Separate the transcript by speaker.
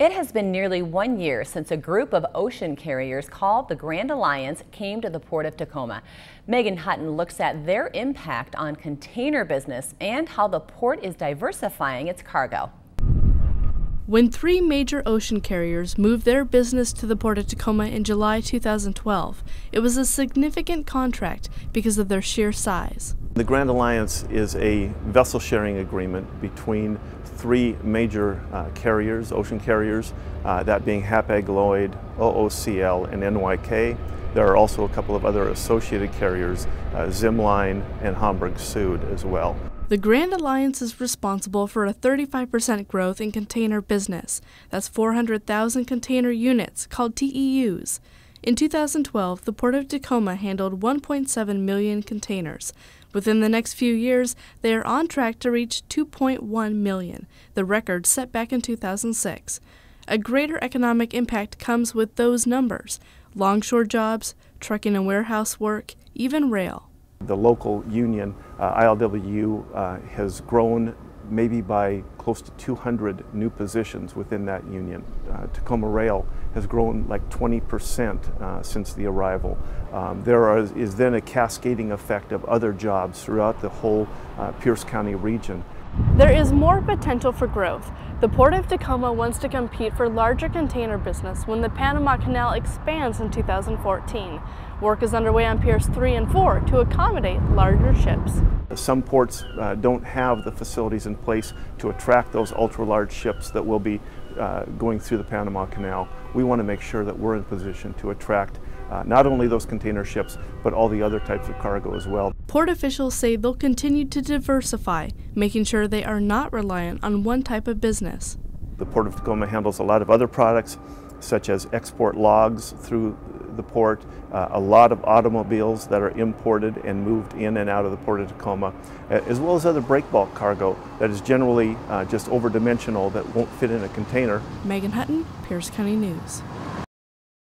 Speaker 1: It has been nearly one year since a group of ocean carriers called the Grand Alliance came to the Port of Tacoma. Megan Hutton looks at their impact on container business and how the port is diversifying its cargo.
Speaker 2: When three major ocean carriers moved their business to the Port of Tacoma in July 2012, it was a significant contract because of their sheer size.
Speaker 3: The Grand Alliance is a vessel sharing agreement between three major uh, carriers, ocean carriers, uh, that being Hapag-Lloyd, OOCL, and NYK. There are also a couple of other associated carriers, uh, Zimline and Hamburg Sud as well.
Speaker 2: The Grand Alliance is responsible for a 35% growth in container business. That's 400,000 container units, called TEUs. In 2012, the Port of Tacoma handled 1.7 million containers. Within the next few years, they are on track to reach 2.1 million, the record set back in 2006. A greater economic impact comes with those numbers longshore jobs, trucking and warehouse work, even rail.
Speaker 3: The local union, uh, ILWU, uh, has grown maybe by close to 200 new positions within that union. Uh, Tacoma Rail has grown like 20% uh, since the arrival. Um, there are, is then a cascading effect of other jobs throughout the whole uh, Pierce County region.
Speaker 2: There is more potential for growth. The Port of Tacoma wants to compete for larger container business when the Panama Canal expands in 2014. Work is underway on Piers 3 and 4 to accommodate larger ships.
Speaker 3: Some ports uh, don't have the facilities in place to attract those ultra-large ships that will be uh, going through the Panama Canal. We want to make sure that we're in position to attract uh, not only those container ships, but all the other types of cargo as well.
Speaker 2: Port officials say they'll continue to diversify, making sure they are not reliant on one type of business.
Speaker 3: The Port of Tacoma handles a lot of other products, such as export logs through the port, uh, a lot of automobiles that are imported and moved in and out of the Port of Tacoma, as well as other break bulk cargo that is generally uh, just overdimensional that won't fit in a container.
Speaker 2: Megan Hutton, Pierce County News.